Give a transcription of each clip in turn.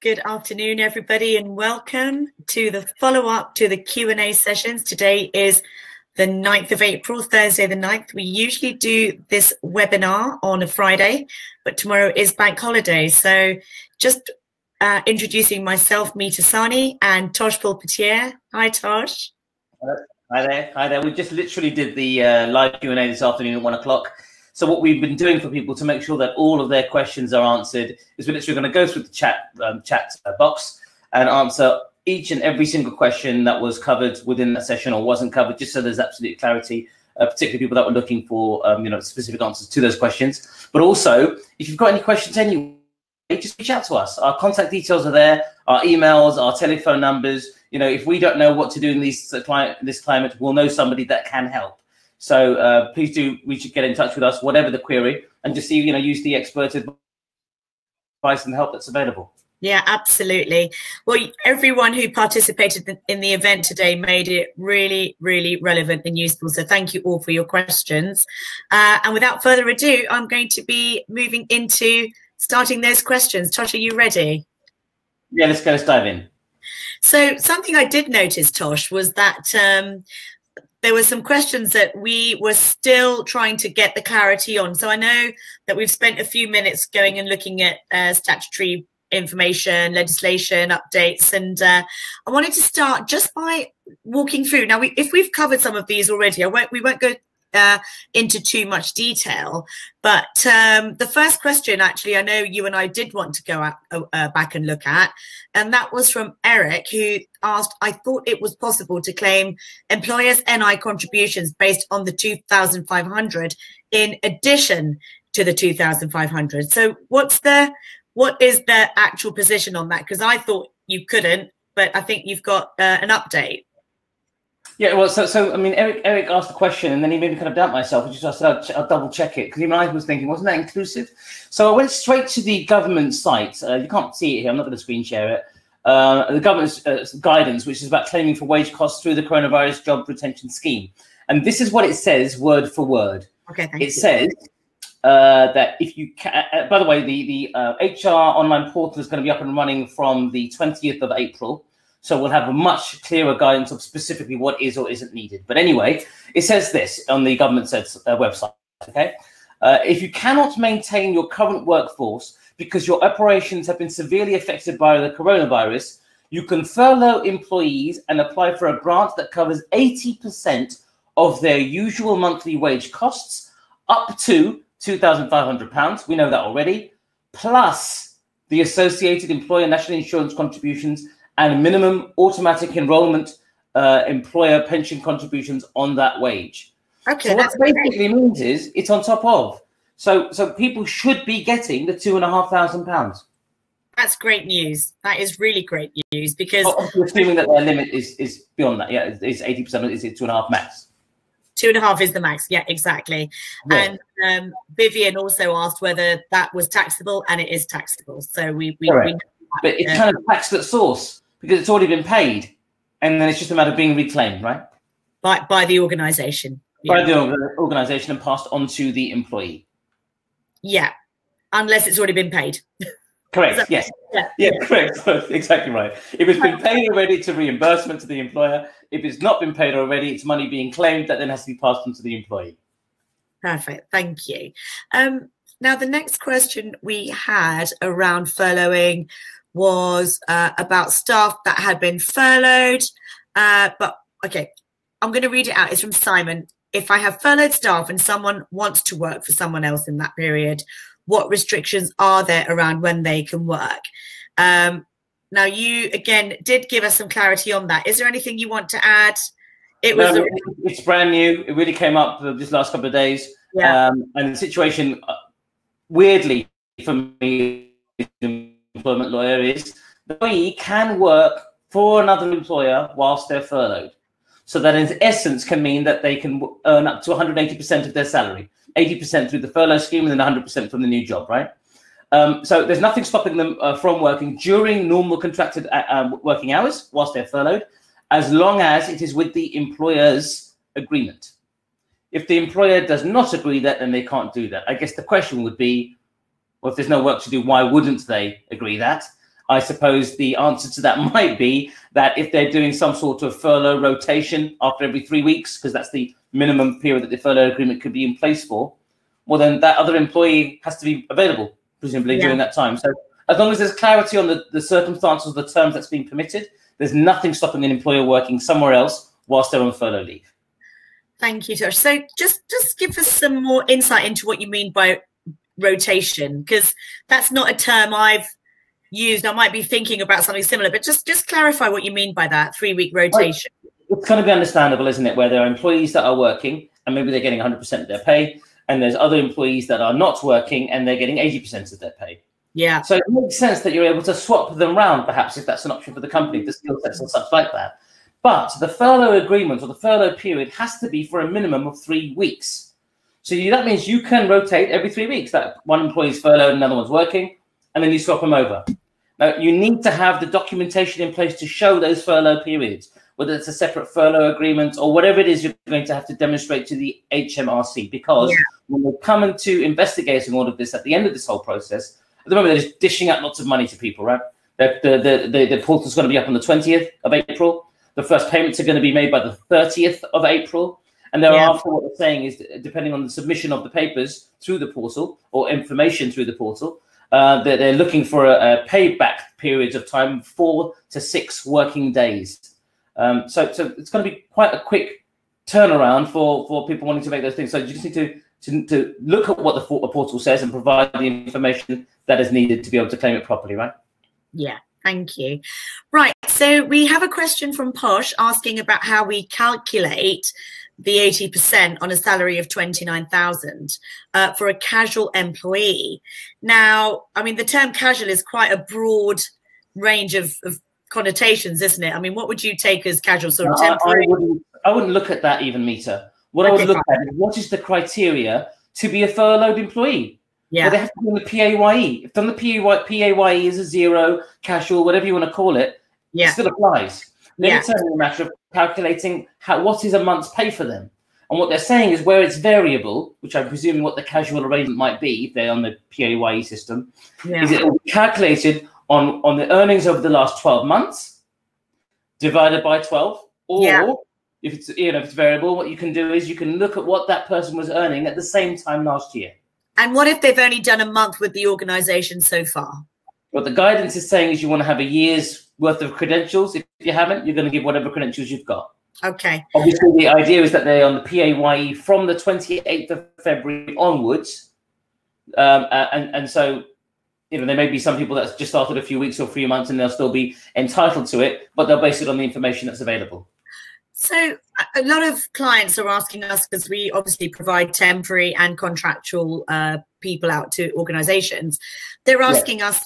Good afternoon, everybody, and welcome to the follow-up to the Q&A sessions. Today is the 9th of April, Thursday the 9th. We usually do this webinar on a Friday, but tomorrow is bank holiday. So just uh, introducing myself, Meeta Sahni, and Tosh Polpitiye. Hi, Tosh. Hi there. Hi there. We just literally did the uh, live Q&A this afternoon at one o'clock. So what we've been doing for people to make sure that all of their questions are answered is we're literally going to go through the chat um, chat uh, box and answer each and every single question that was covered within that session or wasn't covered, just so there's absolute clarity. Uh, particularly people that were looking for um, you know specific answers to those questions. But also, if you've got any questions anyway, just reach out to us. Our contact details are there, our emails, our telephone numbers. You know, if we don't know what to do in these uh, this climate, we'll know somebody that can help. So uh, please do we should get in touch with us, whatever the query, and just see you know use the expert advice and help that's available. Yeah, absolutely. Well, everyone who participated in the event today made it really, really relevant and useful. So thank you all for your questions. Uh, and without further ado, I'm going to be moving into starting those questions. Tosh, are you ready? Yeah, let's go. Let's dive in. So something I did notice, Tosh, was that um, there were some questions that we were still trying to get the clarity on. So I know that we've spent a few minutes going and looking at uh, statutory information, legislation updates, and uh, I wanted to start just by walking through. Now, we, if we've covered some of these already, I won't, we won't go uh, into too much detail. But um, the first question, actually, I know you and I did want to go out, uh, uh, back and look at, and that was from Eric, who asked, I thought it was possible to claim employers' NI contributions based on the 2,500 in addition to the 2,500. So what's the, what is the actual position on that? Because I thought you couldn't, but I think you've got uh, an update. Yeah, well, so so I mean, Eric Eric asked the question, and then he made me kind of doubt myself. Which is I said I'll, I'll double check it because even I was thinking, wasn't that inclusive? So I went straight to the government site. Uh, you can't see it here. I'm not going to screen share it. Uh, the government's uh, guidance, which is about claiming for wage costs through the coronavirus job retention scheme, and this is what it says, word for word. Okay, it you. It says uh, that if you can, uh, uh, by the way, the the HR online portal is going to be up and running from the 20th of April. So we'll have a much clearer guidance of specifically what is or isn't needed. But anyway, it says this on the government uh, website. Okay, uh, if you cannot maintain your current workforce because your operations have been severely affected by the coronavirus, you can furlough employees and apply for a grant that covers 80% of their usual monthly wage costs, up to £2,500. We know that already, plus the associated employer national insurance contributions and minimum automatic enrollment uh, employer pension contributions on that wage. Okay, so what that basically means is it's on top of. So so people should be getting the two and a half thousand pounds. That's great news. That is really great news because oh, assuming that their limit is is beyond that. Yeah, it's eighty percent. Is it two and a half max? Two and a half is the max. Yeah, exactly. Yeah. And um, Vivian also asked whether that was taxable, and it is taxable. So we we, we but it's kind of taxed at source because it's already been paid, and then it's just a matter of being reclaimed, right? By by the organisation. By the organisation and passed on to the employee. Yeah, unless it's already been paid. Correct. yes. Yeah. yeah. Correct. exactly right. If it's been paid already, it's a reimbursement to the employer. If it's not been paid already, it's money being claimed that then has to be passed on to the employee. Perfect. Thank you. Um, now, the next question we had around furloughing was uh, about staff that had been furloughed. Uh, but okay, I'm going to read it out. It's from Simon. If I have furloughed staff and someone wants to work for someone else in that period, what restrictions are there around when they can work? Um, now, you again did give us some clarity on that. Is there anything you want to add? It was. No, it's brand new. It really came up this last couple of days. Yeah. Um, and the situation, uh, weirdly for me, employment lawyer is the employee can work for another employer whilst they're furloughed. So that in essence can mean that they can earn up to 180% of their salary, 80% through the furlough scheme and then 100% from the new job, right? Um, so there's nothing stopping them uh, from working during normal contracted uh, um, working hours whilst they're furloughed, as long as it is with the employer's agreement. If the employer does not agree that, then they can't do that. I guess the question would be, well, if there's no work to do, why wouldn't they agree that? I suppose the answer to that might be that if they're doing some sort of furlough rotation after every three weeks, because that's the minimum period that the furlough agreement could be in place for, well, then that other employee has to be available, presumably, yeah. during that time. So as long as there's clarity on the, the circumstances, the terms that's being permitted, there's nothing stopping an employer working somewhere else whilst they're on furlough leave. Thank you, Tosh. So just just give us some more insight into what you mean by rotation, because that's not a term I've used. I might be thinking about something similar, but just just clarify what you mean by that three week rotation. It's kind of be understandable, isn't it? Where there are employees that are working and maybe they're getting 100% of their pay, and there's other employees that are not working and they're getting 80% of their pay. Yeah. So it makes sense that you're able to swap them around, perhaps, if that's an option for the company, the skill sets and such like that. But the furlough agreement or the furlough period has to be for a minimum of three weeks. So you, that means you can rotate every three weeks. That one employee is furloughed, another one's working, and then you swap them over. Now you need to have the documentation in place to show those furlough periods, whether it's a separate furlough agreement or whatever it is you're going to have to demonstrate to the HMRC. Because yeah. when we come into investigating all of this at the end of this whole process, at the moment they're just dishing out lots of money to people, right? The the the, the, the portal's going to be up on the 20th of April. The first payments are going to be made by the 30th of April. And thereafter, yeah. what they're saying is, depending on the submission of the papers through the portal or information through the portal, uh, they're, they're, looking for a, a, payback periods of time, four to six working days. Um, so, so it's going to be quite a quick turnaround for, for people wanting to make those things. So you just need to, to, to look at what the portal says and provide the information that is needed to be able to claim it properly, right? Yeah. Thank you. Right. So we have a question from Posh asking about how we calculate the 80% on a salary of 29,000 uh, for a casual employee. Now, I mean, the term casual is quite a broad range of, of connotations, isn't it? I mean, what would you take as casual sort of temporary? I, I, wouldn't, I wouldn't look at that even Meeta. What okay, I would look fine. at is what is the criteria to be a furloughed employee? Yeah. Well, they have to be on the PAYE. If on the PAYE, PAYE is a zero, casual, whatever you want to call it, yeah. it still applies. Then yeah. it's only a matter of calculating how, what is a month's pay for them. And what they're saying is where it's variable, which I'm presuming what the casual arrangement might be if they're on the PAYE system, yeah. is it calculated on, on the earnings over the last 12 months divided by 12. Or yeah. if it's you know if it's variable, what you can do is you can look at what that person was earning at the same time last year. And what if they've only done a month with the organization so far? What the guidance is saying is you want to have a year's worth of credentials. If you haven't, you're going to give whatever credentials you've got. Okay. Obviously, the idea is that they're on the PAYE from the 28th of February onwards. Um, and, and so, you know, there may be some people that's just started a few weeks or a few months and they'll still be entitled to it, but they'll base it on the information that's available. So a lot of clients are asking us because we obviously provide temporary and contractual uh, people out to organizations. They're asking yeah. us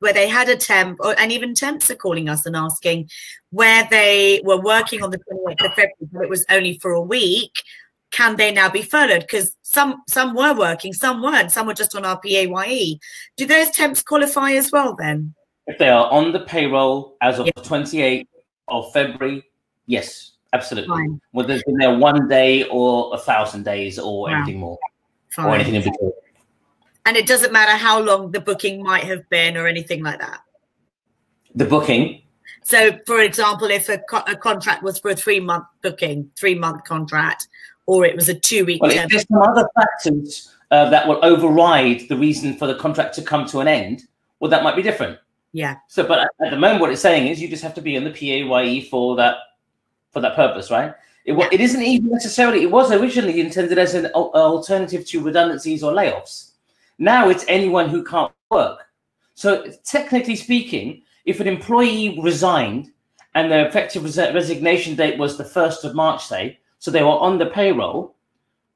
where they had a temp, or, and even temps are calling us and asking where they were working on the 28th of February, but it was only for a week. Can they now be furloughed? Because some some were working, some weren't. Some were just on our PAYE. Do those temps qualify as well then? If they are on the payroll as of yeah. 28th of February, yes, Absolutely. Fine. Whether it's been there one day or a thousand days or wow. anything more, Fine. or anything in between. And it doesn't matter how long the booking might have been or anything like that. The booking. So, for example, if a, co- a contract was for a three month booking, three month contract, or it was a two week. Well, if there's some other factors uh, that will override the reason for the contract to come to an end, well, that might be different. Yeah. So, but at the moment, what it's saying is you just have to be in the PAYE for that for that purpose, right? It, yeah. it isn't even necessarily, it was originally intended as an alternative to redundancies or layoffs. Now it's anyone who can't work. So, technically speaking, if an employee resigned and their effective res- resignation date was the 1st of March, say, so they were on the payroll,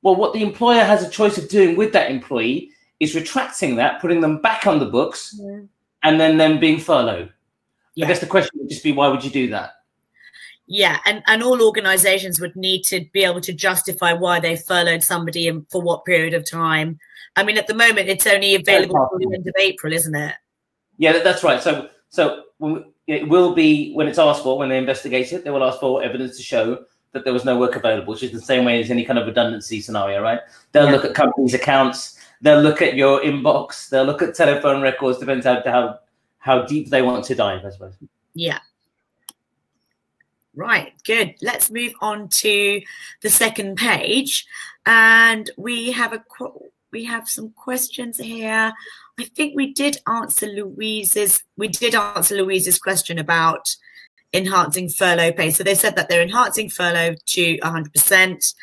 well, what the employer has a choice of doing with that employee is retracting that, putting them back on the books, yeah. and then them being furloughed. Yeah. I guess the question would just be why would you do that? Yeah and and all organizations would need to be able to justify why they furloughed somebody and for what period of time i mean at the moment it's only available for the end of april isn't it yeah that's right so so it will be when it's asked for when they investigate it they will ask for evidence to show that there was no work available which is the same way as any kind of redundancy scenario right they'll yeah. look at companies accounts they'll look at your inbox they'll look at telephone records depends how how how deep they want to dive, I suppose. Yeah. Right, good. Let's move on to the second page, and we have a we have some questions here. I think we did answer Louise's we did answer Louise's question about enhancing furlough pay. So they said that they're enhancing furlough to 100%.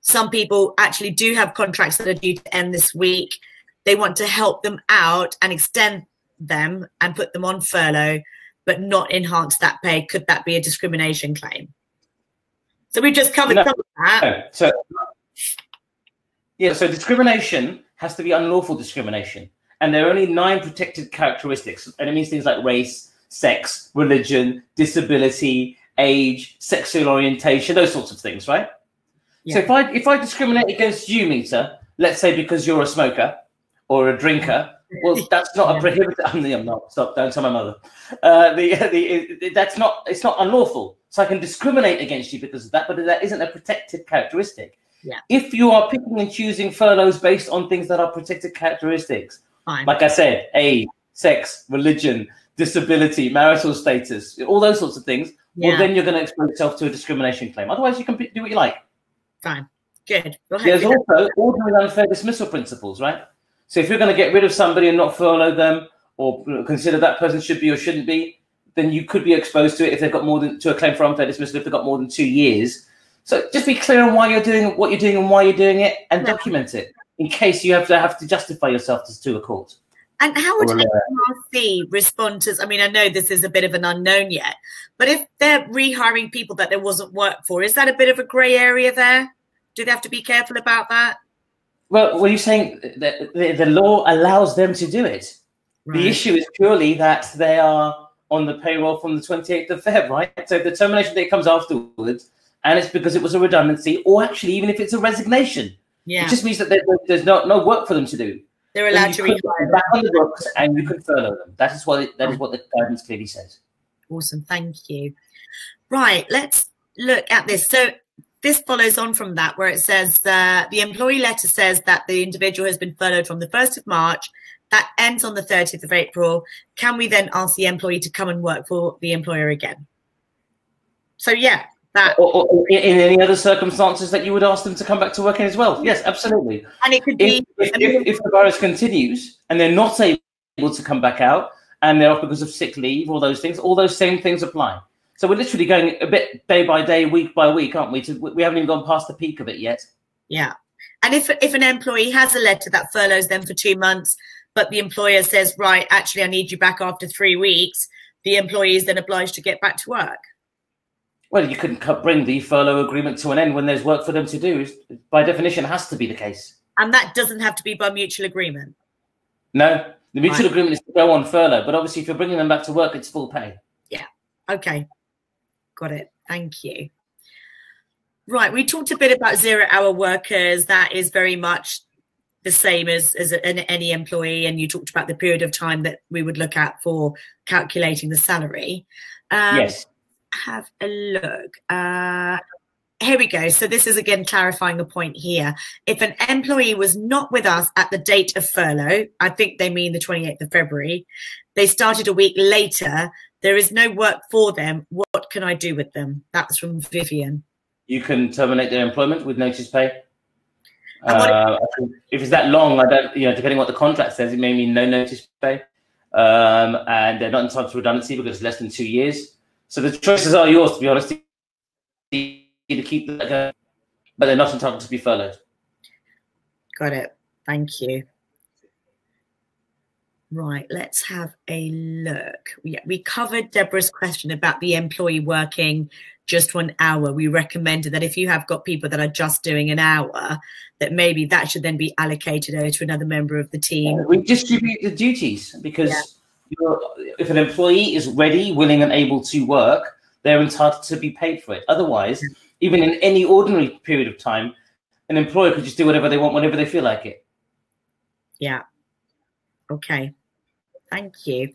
Some people actually do have contracts that are due to end this week. They want to help them out and extend them and put them on furlough, but not enhance that pay. Could that be a discrimination claim? So we've just covered no, some of that. No. So, yeah, so discrimination has to be unlawful discrimination. And there are only nine protected characteristics. And it means things like race, sex, religion, disability, age, sexual orientation, those sorts of things, right? Yeah. So if I if I discriminate against you, Meeta, let's say because you're a smoker or a drinker, well, that's not a prohibited. I'm, I'm not. Stop! Don't tell my mother. Uh, the, the that's not. It's not unlawful. So I can discriminate against you because of that, but that isn't a protected characteristic. Yeah. If you are picking and choosing furloughs based on things that are protected characteristics, Fine. like I said, age, sex, religion, disability, marital status, all those sorts of things, yeah. well, then you're going to expose yourself to a discrimination claim. Otherwise, you can do what you like. Fine. Good. We'll There's also ordinary unfair dismissal principles, right? So if you're going to get rid of somebody and not furlough them or consider that person should be or shouldn't be, then you could be exposed to it if they've got more than to a claim for unfair dismissal if they've got more than two years. So just be clear on why you're doing what you're doing and why you're doing it and yeah. document it in case you have to have to justify yourself to, to a court. And how would HMRC uh, respond to? I mean, I know this is a bit of an unknown yet, but if they're rehiring people that there wasn't work for, is that a bit of a grey area there? Do they have to be careful about that? Well, what are you saying? The, the, the law allows them to do it. Right. The issue is purely that they are on the payroll from the 28th of Feb, right? So the termination date comes afterwards, and it's because it was a redundancy, or actually even if it's a resignation, yeah. it just means that there's no, no work for them to do. They're allowed to rehire back on the books, and you can furlough them. That is what it, that is what the guidance clearly says. Awesome, thank you. Right, let's look at this. So this follows on from that, where it says uh, the employee letter says that the individual has been furloughed from the 1st of March. That ends on the 30th of April. Can we then ask the employee to come and work for the employer again? So, yeah, that. Or, or, in any other circumstances that you would ask them to come back to work in as well? Yes, absolutely. And it could be. If, if, if the virus continues and they're not able to come back out and they're off because of sick leave, all those things, all those same things apply. So we're literally going a bit day by day, week by week, aren't we? To, we haven't even gone past the peak of it yet. Yeah. And if if an employee has a letter that furloughs them for two months, but the employer says, right, actually, I need you back after three weeks, the employee is then obliged to get back to work. Well, you couldn't bring the furlough agreement to an end when there's work for them to do. By definition, has to be the case. And that doesn't have to be by mutual agreement. No, the mutual right. agreement is to go on furlough, but obviously, if you're bringing them back to work, it's full pay. Yeah. Okay. Got it. Thank you. Right. We talked a bit about zero hour workers. That is very much the same as, as an, any employee. And you talked about the period of time that we would look at for calculating the salary. Um, yes. Have a look. Uh, here we go. So this is again clarifying a point here. If an employee was not with us at the date of furlough, I think they mean the 28th of February, they started a week later, there is no work for them. What can I do with them? That's from Vivian. You can terminate their employment with notice pay. Uh, if it's that long, I don't, you know, depending what the contract says, it may mean no notice pay. Um, and they're not entitled to redundancy because it's less than two years. So the choices are yours, to be honest. To keep that, but they're not entitled to be furloughed. Got it. Thank you. Right, let's have a look. We, we covered Deborah's question about the employee working just one hour. We recommended that if you have got people that are just doing an hour, that maybe that should then be allocated over to another member of the team. We distribute the duties because yeah. if an employee is ready, willing, and able to work, they're entitled to be paid for it. Otherwise, even in any ordinary period of time, an employer could just do whatever they want whenever they feel like it. Yeah. Okay. Thank you.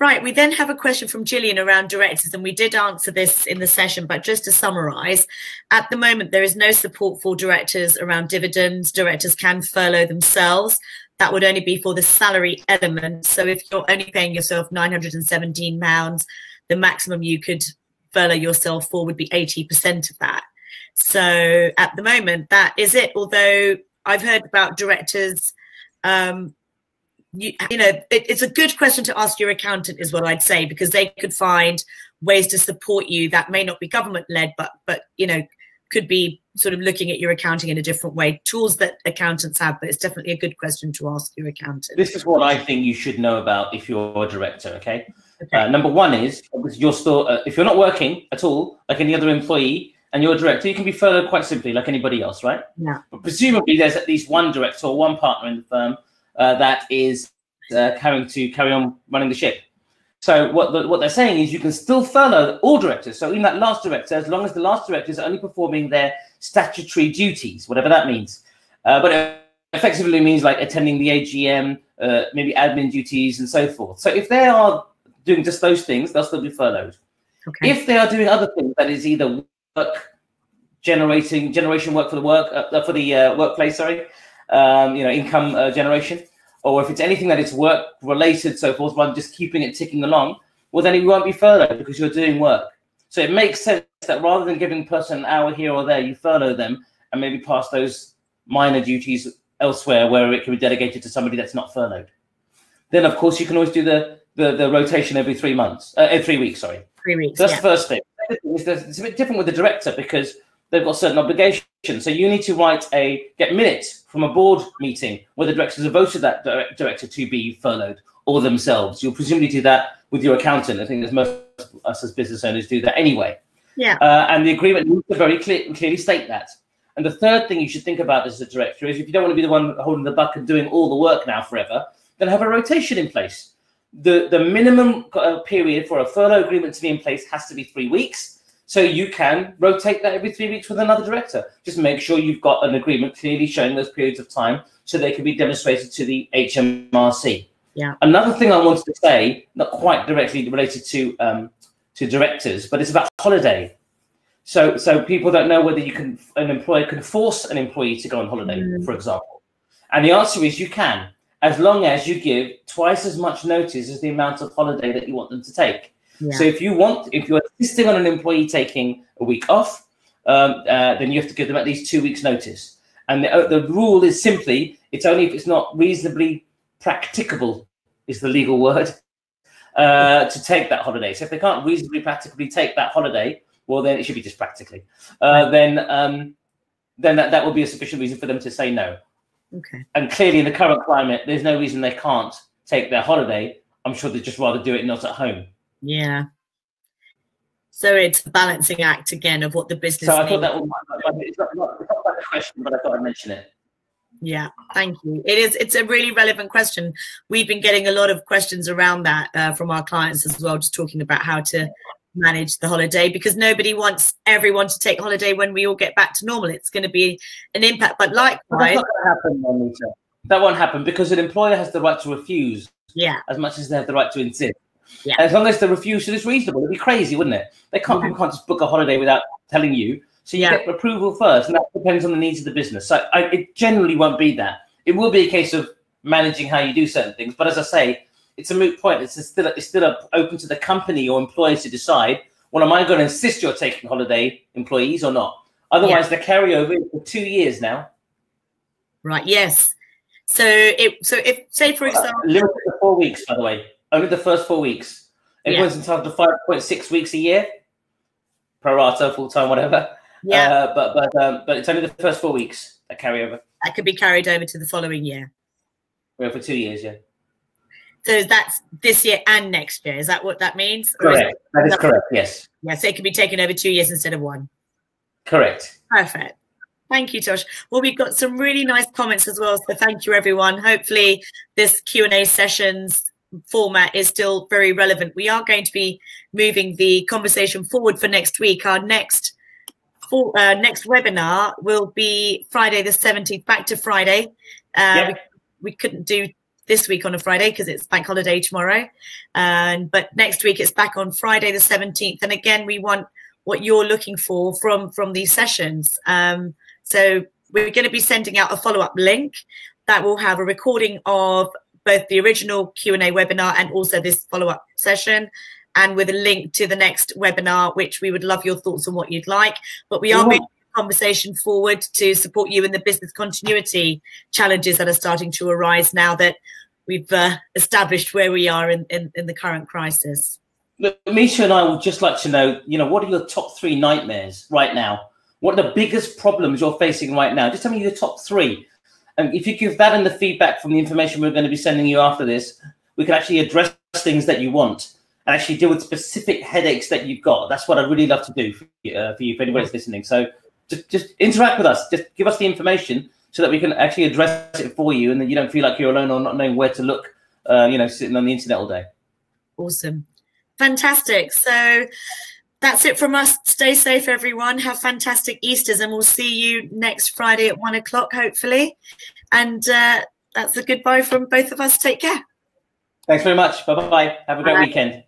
Right, we then have a question from Gillian around directors, and we did answer this in the session, but just to summarise, at the moment there is no support for directors around dividends. Directors can furlough themselves, that would only be for the salary element. So if you're only paying yourself £917, the maximum you could furlough yourself for would be 80% of that. So at the moment, that is it. Although I've heard about directors, um, you, you know, it, it's a good question to ask your accountant, is what I'd say, because they could find ways to support you that may not be government led, but but you know, could be sort of looking at your accounting in a different way. Tools that accountants have, but it's definitely a good question to ask your accountant. This is what I think you should know about if you're a director. Okay. okay. Uh, number one is you're still uh, if you're not working at all, like any other employee, and you're a director, you can be furloughed quite simply, like anybody else, right? Yeah. But presumably, there's at least one director or one partner in the firm uh, that is uh, carrying to carry on running the ship. So what the, what they're saying is you can still furlough all directors. So even that last director, as long as the last director is only performing their statutory duties, whatever that means. Uh, but it effectively means like attending the AGM, uh, maybe admin duties and so forth. So if they are doing just those things, they'll still be furloughed. Okay. If they are doing other things, that is either work generating generation work for the work uh, for the uh, workplace, sorry, um, you know, income uh, generation, or if it's anything that is work related, so forth, but just keeping it ticking along, well, then it won't be furloughed because you're doing work. So it makes sense that rather than giving a person an hour here or there, you furlough them and maybe pass those minor duties elsewhere where it can be delegated to somebody that's not furloughed. Then, of course, you can always do the the, the rotation every three months, uh, every three weeks. Sorry, three weeks. So that's yeah. the first thing. It's a bit different with the director because they've got certain obligations. So you need to write a get minutes from a board meeting where the directors have voted that director to be furloughed or themselves. You'll presumably do that with your accountant. I think as most of us as business owners do that anyway. Yeah. Uh, and the agreement needs to very clear, clearly state that. And the third thing you should think about as a director is if you don't want to be the one holding the buck and doing all the work now forever, then have a rotation in place. The the minimum uh, period for a furlough agreement to be in place has to be three weeks. So you can rotate that every three weeks with another director. Just make sure you've got an agreement clearly showing those periods of time so they can be demonstrated to the HMRC. Yeah. Another thing I wanted to say, not quite directly related to um, to directors, but it's about holiday. So so people don't know whether you can an employer can force an employee to go on holiday, mm. for example. And the answer is you can, as long as you give twice as much notice as the amount of holiday that you want them to take. Yeah. So if you want, if you're insisting on an employee taking a week off, um, uh, then you have to give them at least two weeks' notice. And the, uh, the rule is simply it's only if it's not reasonably practicable, is the legal word, uh, to take that holiday. So if they can't reasonably practically take that holiday, well, then it should be just practically. Uh, then um, then that, that will be a sufficient reason for them to say no. Okay. And clearly, in the current climate, there's no reason they can't take their holiday. I'm sure they'd just rather do it not at home. Yeah. So it's a balancing act again of what the business. So I thought that was it's not, not, not a question, but I thought I'd mention it. Yeah, thank you. It is. It's a really relevant question. We've been getting a lot of questions around that uh, from our clients as well, just talking about how to manage the holiday because nobody wants everyone to take holiday when we all get back to normal. It's going to be an impact, but likewise, happen, that won't happen because an employer has the right to refuse. Yeah, as much as they have the right to insist. Yeah. As long as the refusal is reasonable, it'd be crazy, wouldn't it? They can't, yeah. people can't just book a holiday without telling you. So you yeah. get approval first, and that depends on the needs of the business. So I, it generally won't be that. It will be a case of managing how you do certain things. But as I say, it's a moot point. It's still it's still open to the company or employees to decide. Well, am I going to insist you're taking holiday, employees, or not? Otherwise, yeah. the carryover is for two years now. Right. Yes. So it so if say for example, uh, limited to four weeks, by the way only the first four weeks. Everyone's yeah. entitled to five point six weeks a year, pro rata, full time, whatever. Yeah, uh, but but um, but it's only the first four weeks that carry over. That could be carried over to the following year. Yeah, for two years, yeah. So that's this year and next year. Is that what that means? Correct. Is that is correct. Yes. Yeah, so it could be taken over two years instead of one. Correct. Perfect. Thank you, Tosh. Well, we've got some really nice comments as well. So thank you, everyone. Hopefully, this Q and A sessions format is still very relevant. We are going to be moving the conversation forward for next week. Our next for, uh, next webinar will be Friday the 17th, back to Friday. Uh, we, we, couldn't do this week on a Friday because it's bank holiday tomorrow. Um, but next week it's back on Friday the 17th. And again, we want what you're looking for from, from these sessions. Um, so we're going to be sending out a follow-up link that will have a recording of both the original Q&A webinar and also this follow-up session and with a link to the next webinar, which we would love your thoughts on what you'd like. But we are moving the conversation forward to support you in the business continuity challenges that are starting to arise now that we've uh, established where we are in, in, in the current crisis. Look, Misha and I would just like to know, you know, what are your top three nightmares right now? What are the biggest problems you're facing right now? Just tell me your top three. And if you give that and the feedback from the information we're going to be sending you after this, we can actually address things that you want and actually deal with specific headaches that you've got. That's what I really love to do for you, uh, for you, for anyone that's listening. So just, just interact with us. Just give us the information so that we can actually address it for you, and then you don't feel like you're alone or not knowing where to look. Uh, you know, sitting on the internet all day. Awesome, fantastic. So that's it from us. Stay safe, everyone. Have fantastic Easter's, and we'll see you next Friday at one o'clock, hopefully. And uh, that's a goodbye from both of us. Take care. Thanks very much. Bye bye. Have a great Bye. weekend.